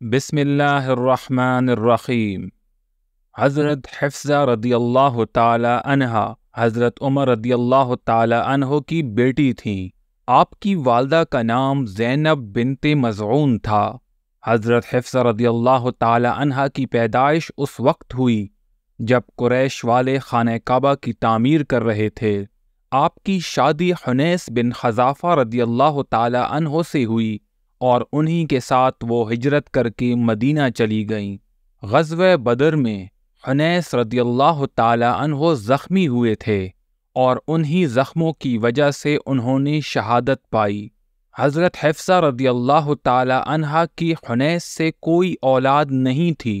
बिस्मिल्लाहिर्रहमानिर्रहीम। हज़रत हिफ्ज़ा रदी अल्लाह तहा हज़रत उमर रदी अल्लाह तहों की बेटी थीं। आपकी वालदा का नाम जैनब बिनते मज़ून था। हज़रत हिफ्ज़ा रदी अल्लाह तहा की पैदाइश उस वक्त हुई, जब कुरैश वाले खान काबा की तामीर कर रहे थे। आपकी शादी हनैस बिन खजाफ़ा रदी अल्लाह तहों से हुई और उन्हीं के साथ वो हिजरत करके मदीना चली गईं। गज़व बदर में हनैस रदी अल्लाह तहो ज़ख्मी हुए थे और उन्हीं ज़ख्मों की वजह से उन्होंने शहादत पाई। हज़रत हफ्सा रदी अल्लाह तहा की हनैस से कोई औलाद नहीं थी।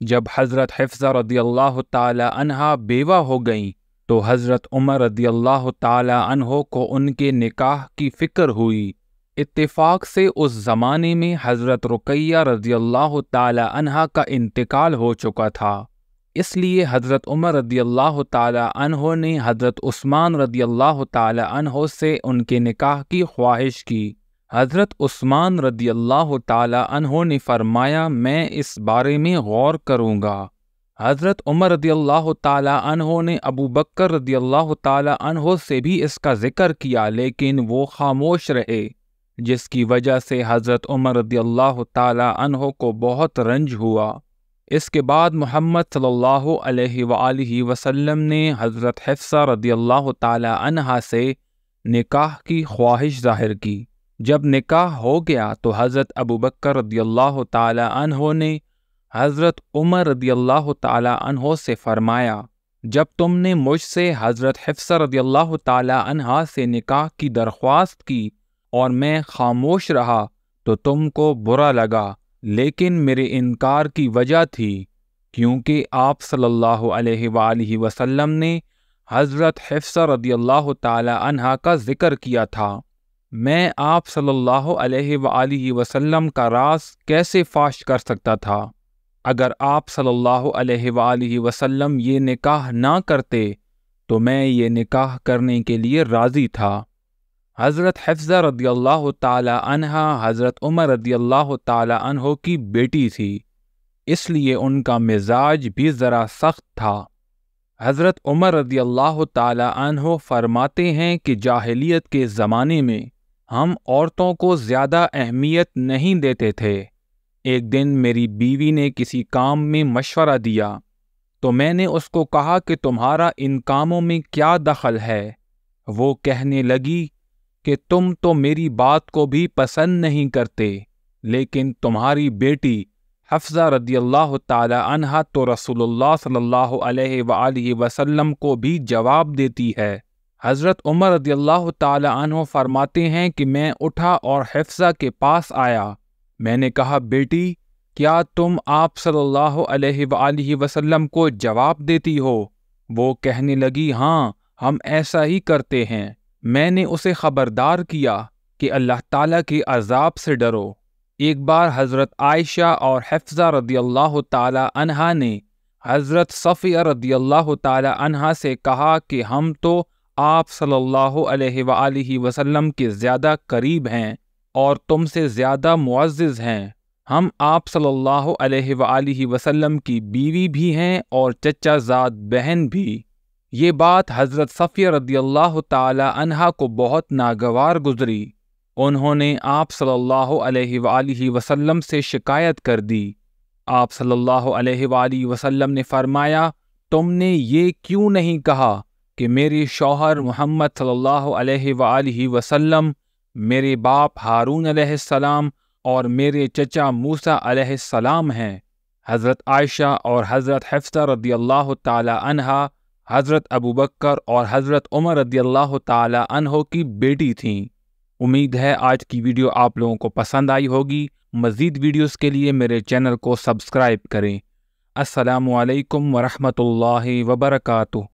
जब हज़रत हफ्सा रदी अल्लाह तहा बेवा हो गईं तो हज़रत उमर रदी अल्लाह तहो को उनके निकाह की फ़िक्र हुई। इत्तेफाक से उस ज़माने में हज़रत रुकैया रज़ी अल्लाह तहा का इंतकाल हो चुका था। इसलिए हज़रत उमर रदी अल्लाह तहों ने हज़रत उस्मान रदी अल्लाह तहों से उनके निकाह की ख्वाहिश की। हज़रत उस्मान रदी अल्लाह तहों ने फरमाया, मैं इस बारे में गौर करूँगा। हज़रत उमर रदी अल्लाह तहों ने अबू बकर रदी अल्लाह तहों से भी इसका ज़िक्र किया, लेकिन वो खामोश रहे। जिसकी वजह से हज़रत उमर रदी अल्लाह तहों को बहुत रंज हुआ। इसके बाद मोहम्मद सल्लल्लाहु अलैहि वसल्लम ने हज़रत हफ्सा रदी अल्लाह तहा से निकाह की ख्वाहिश ज़ाहिर की। जब निकाह हो गया तो हज़रत अबू बकर रदी अल्लाह तहों ने हज़रत उमर रदी अल्लाह तहों से फरमाया, जब तुमने मुझसे हज़रत हफ्सा रदी अल्लाह तहा से निकाह की दरख्वास्त की और मैं खामोश रहा तो तुमको बुरा लगा, लेकिन मेरे इनकार की वजह थी, क्योंकि आप सल्लल्लाहु अलैहि वसल्लम ने हज़रत हिफ्सा रदी अल्लाह तहा का ज़िक्र किया था। मैं आप सल्लल्लाहु अलैहि वसल्लम का रास कैसे फाश कर सकता था? अगर आप सल्लल्लाहु अलैहि वसल्लम ये निकाह ना करते तो मैं ये निकाह करने के लिए राज़ी था। हज़रत हफ्ज़ा रदी अल्लाह तहा हज़रत उमर रदी अल्लाह तहों की बेटी थी, इसलिए उनका मिजाज भी ज़रा सख्त था। हज़रत उमर रदी अल्लाह तहों फरमाते हैं कि जाहिलियत के ज़माने में हम औरतों को ज़्यादा अहमियत नहीं देते थे। एक दिन मेरी बीवी ने किसी काम में मशवरा दिया तो मैंने उसको कहा कि तुम्हारा इन कामों में क्या दखल है? वो कहने लगी कि तुम तो मेरी बात को भी पसंद नहीं करते, लेकिन तुम्हारी बेटी हफ्जा रदी अल्लाह तहा तो रसूलुल्लाह सल्लल्लाहु अलैहि वसल्लम को भी जवाब देती है। हज़रत उमर रदी अल्लाह तह फरमाते हैं कि मैं उठा और हफ्जा के पास आया। मैंने कहा, बेटी, क्या तुम आप सल्लल्लाहु अलैहि वसल्लम को जवाब देती हो? वो कहने लगी हाँ हम ऐसा ही करते हैं। मैंने उसे खबरदार किया कि अल्लाह ताला के अजाब से डरो। एक बार हज़रत आयशा और हफ्ज़ा रदी अल्लाह तहा ने हज़रत सफ़िया रदी अल्लाह तहा से कहा कि हम तो आप सल्लल्लाहु अलैहि के ज़्यादा करीब हैं और तुमसे ज़्यादा मुआज़ हैं। हम आप सल्लल्लाहु अलैहि वसल्लम की बीवी भी हैं और चचा ज़ाद बहन भी। ये बात हज़रत सफ़िया रदी अल्लाह तहा को बहुत नागवार गुजरी। उन्होंने आप सल्लल्लाहु अलैहि वसल्लम से शिकायत कर दी। आप सल्लल्लाहु अलैहि वसल्लम ने फरमाया, तुमने ये क्यों नहीं कहा कि मेरे शौहर मोहम्मद सल्लल्लाहु अलैहि वसल्लम, मेरे बाप हारून अलैहिस्सलाम और मेरे चचा मूसा अलैहिस्सलाम हैं? हज़रत आयशा और हज़रत हफ्सा रदी अल्लाह तहा हज़रत अबू बकर और हज़रत उमर रदी अल्लाह तहों की बेटी थीं। उम्मीद है आज की वीडियो आप लोगों को पसंद आई होगी। मज़ीद वीडियोस के लिए मेरे चैनल को सब्सक्राइब करें। असलकम वरहमल वर्का